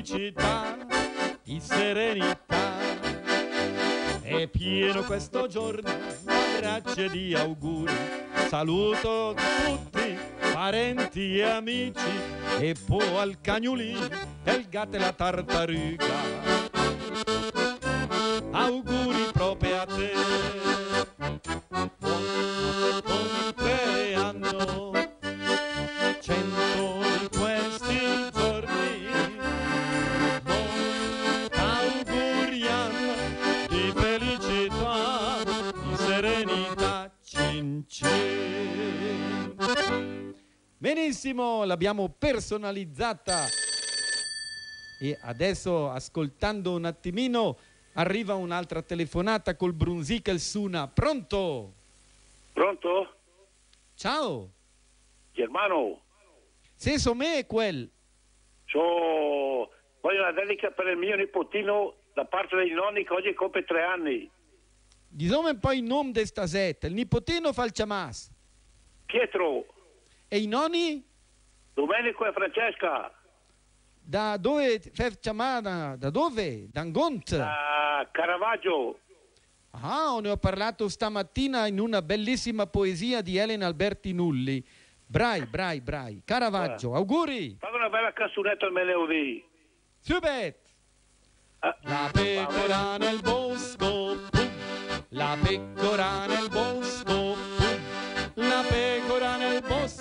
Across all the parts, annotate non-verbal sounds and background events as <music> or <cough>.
felicità, di serenità. È pieno questo giorno, grazie di auguri. Saluto tutti, parenti e amici, e poi al cagnolino, il gatto e la tartaruga. Benissimo, l'abbiamo personalizzata. E adesso, ascoltando un attimino, arriva un'altra telefonata col Brunzica il Suna. Pronto? Pronto? Ciao. Germano, Se so me quel. so... voglio una dedica per il mio nipotino da parte dei nonni che oggi compie tre anni. Diciamo un po' il nome di stasetta. Il nipotino fa il ciamas. Pietro, E i nonni? Domenico e Francesca, Da dove fa chiamata? Da dove? Da Ngont. da Caravaggio, Ah, ne ho parlato stamattina in una bellissima poesia di Elena Alberti Nulli. Brai, brai, brai. Caravaggio, auguri. fammi una bella canzonetta al melodì. Subet. Ah, La pecora nel bosco. La pecora nel bosco,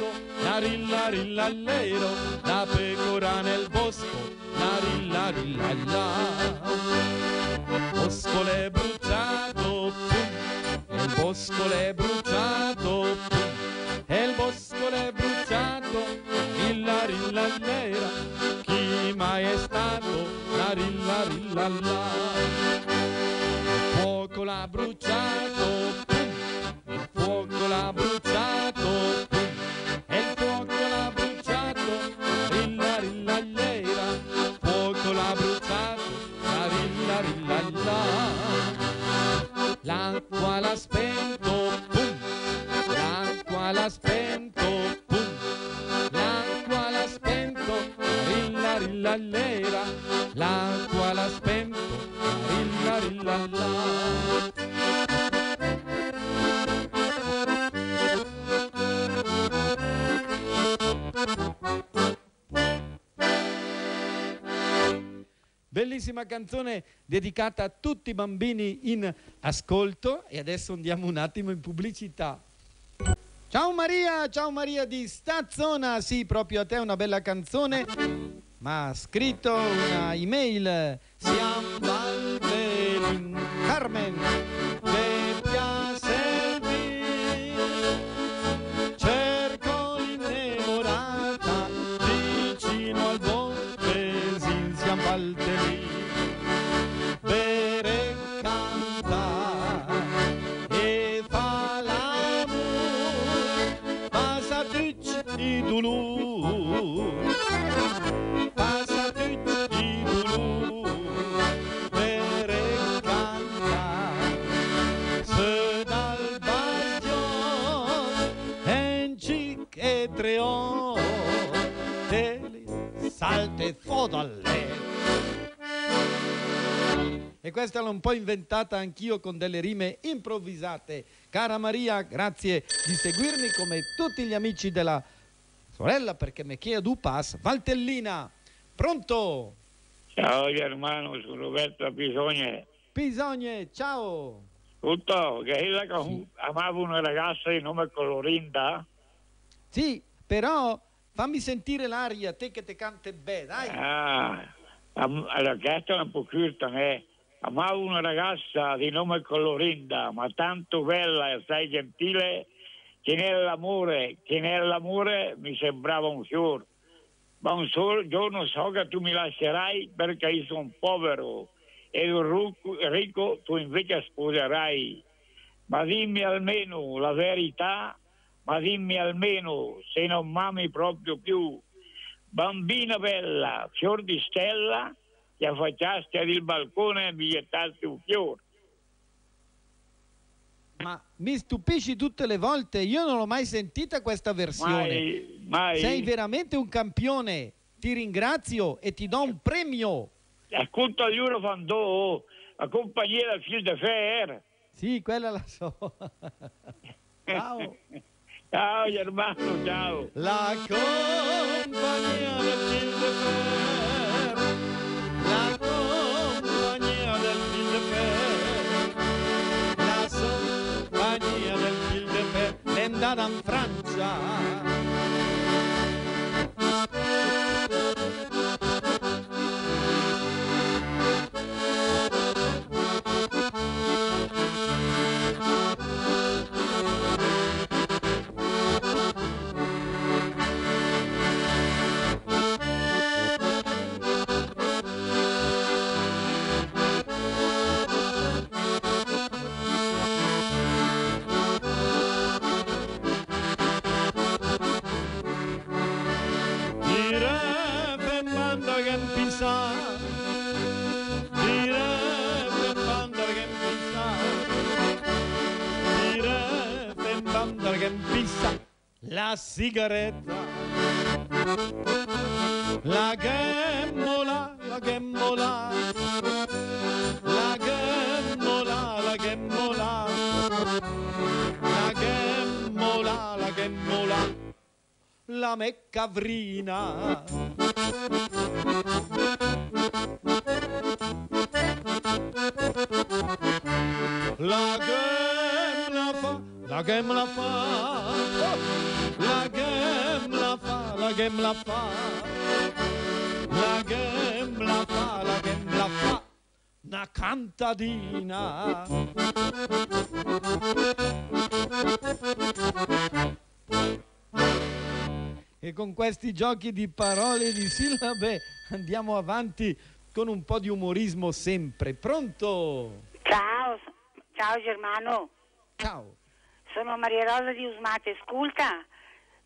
nel bosco, la pecora nel bosco, la rilla rilla là. Bosco l'è bruciato, pum. Il bosco l'è bruciato, pum. E il bosco l'è bruciato, la rilla rilla allera. Chi mai è stato, la rilla rilla là. Il fuoco l'ha bruciato, Bellissima canzone dedicata a tutti i bambini in ascolto e adesso andiamo un attimo in pubblicità. Ciao Maria, ciao Maria di Stazzona, sì, proprio a te una bella canzone, ma ha scritto una email. Siamo Carmen, e treon, te salte fodalle. E questa l'ho un po' inventata anch'io con delle rime improvvisate. Cara Maria, grazie di seguirmi come tutti gli amici della sorella perché mi chiedo pass. Valtellina, pronto? Ciao Germano, sono Roberto da Bisogna. Pisogne, ciao. Tutto, che io che amavo una ragazza di nome Colorinda. Sì, però fammi sentire l'aria, te che te cante bene, dai. Ah, allora, questa è un po' curta, eh. Amavo una ragazza di nome Colorinda, ma tanto bella e assai gentile, che nell'amore, che nell'amore mi sembrava un fiore. Ma un solo giorno so che tu mi lascerai perché io sono povero e un ricco tu invece sposerai. Ma dimmi almeno la verità, ma dimmi almeno se non m'ami proprio più. Bambina bella, fior di stella, ti affacciasti al balcone e mi gettasti un fiore. Ma mi stupisci tutte le volte, io non l'ho mai sentita questa versione. Mai, mai. Sei veramente un campione. ti ringrazio e ti do un premio. Ascolta gli Eurofandò, la compagnia del Fil de Fer. Sì, quella la so. <laughs> Ciao. <laughs> Ciao Germano, ciao. La compagnia del Fil de Fer. La compagnia del Fil de Fer. La compagnia del Fil de Fer. È andata in Francia. Sigaretta La gemmola, la gemmola. La gemmola, la gemmola. La gemmola, la gemmola. La meccavrina. La gem la fa, la gem la fa, la gem la fa, la gem la fa, la gem la fa, una cantadina. E con questi giochi di parole e di sillabe andiamo avanti con un po' di umorismo sempre. Pronto? Ciao, ciao Germano, Ciao. Sono Maria Rosa di Usmate. Ascolta,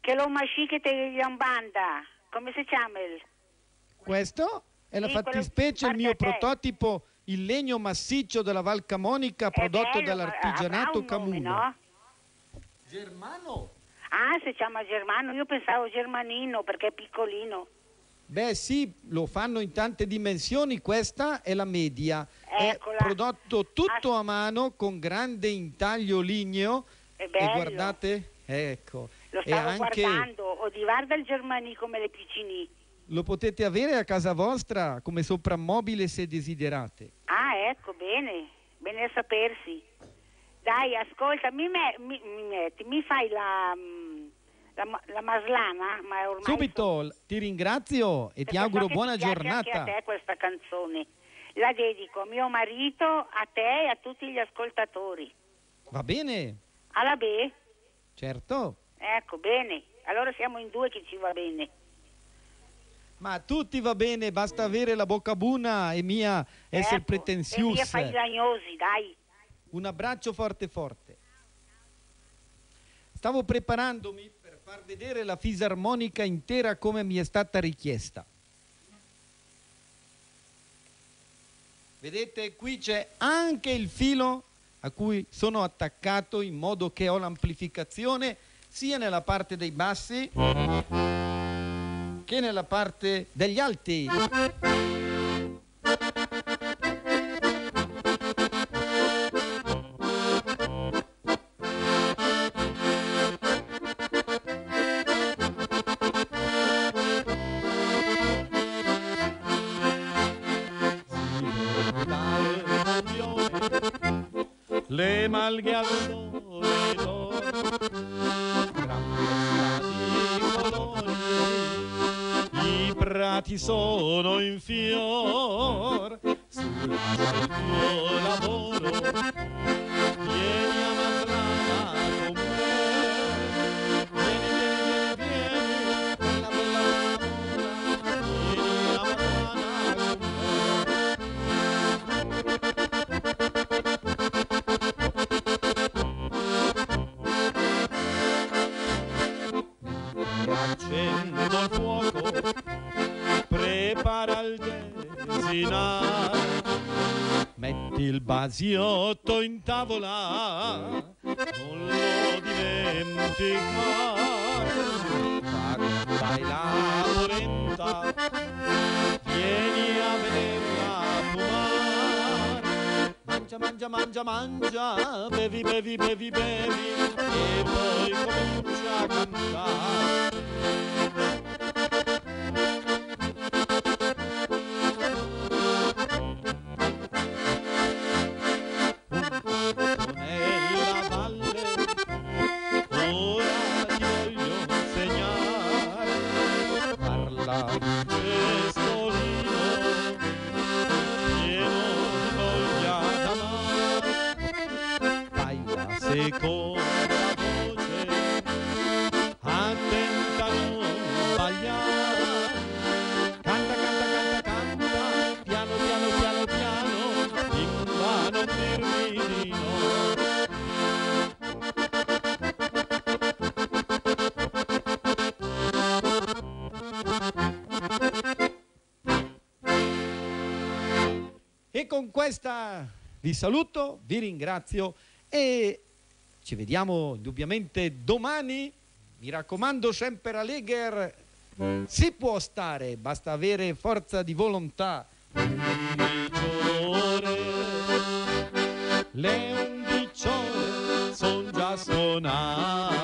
che lo masci che te banda, come si chiama? il- Questo è la Sì, fattispecie, il mio prototipo, il legno massiccio della Val Camonica prodotto bello, ma dall'artigianato un nome, Camuno. no? Germano? Ah, si chiama Germano, io pensavo Germanino perché è piccolino. Beh sì, lo fanno in tante dimensioni, questa è la media. Eccola. È prodotto tutto Ah. a mano con grande intaglio ligneo. È E bello. guardate, ecco. Lo e stavo anche guardando, o di guarda il Germani come le piccini. lo potete avere a casa vostra come soprammobile se desiderate. Ah, ecco, bene, bene a sapersi. Dai, ascolta, mi, me- mi- mi mi fai la, mm, la, la maslana, ma ormai Subito l- ti ringrazio e ti Perché auguro so buona ti giornata. Anche a te questa canzone. La dedico a mio marito, a te e a tutti gli ascoltatori. Va bene? Alla B? Certo. Ecco, bene. Allora siamo in due che ci va bene. Ma a tutti va bene, basta avere la bocca buona e mia essere Ecco, E via fai lagnosi, dai. Un abbraccio forte forte. Stavo preparandomi per far vedere la fisarmonica intera come mi è stata richiesta. Vedete, qui c'è anche il filo a cui sono attaccato in modo che ho l'amplificazione sia nella parte dei bassi che nella parte degli alti. Le malghe al sole d'oro, di colori, i prati sono in fior, sulla del accendo il fuoco, prepara il desinare, metti il basiotto in tavola, non lo dimenticare, parla, baila, morenta, vieni a vedere mangia, mangia, mangia, bevi, bevi, bevi, bevi, e poi comincia a cantare. nella valle ora ti voglio insegnare. Un Con questa vi saluto, vi ringrazio e ci vediamo indubbiamente domani. Mi raccomando, sempre a Legher si può stare, basta avere forza di volontà. Le undici ore sono già suonate.